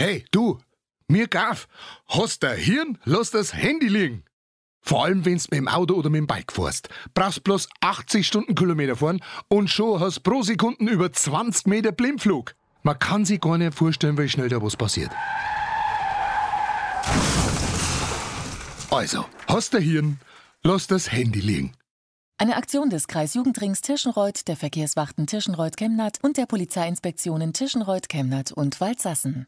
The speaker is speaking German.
Hey, du, mir Graf, hast der Hirn, lass das Handy liegen. Vor allem, wenn's mit dem Auto oder mit dem Bike fährst. Brauchst bloß 80 Stundenkilometer fahren und schon hast pro Sekunden über 20 Meter Blindflug. Man kann sich gar nicht vorstellen, wie schnell da was passiert. Also, hast der Hirn, lass das Handy liegen. Eine Aktion des Kreisjugendrings Tischenreuth, der Verkehrswachten Tischenreuth-Chemnat und der Polizeiinspektionen Tischenreuth-Chemnat und Waldsassen.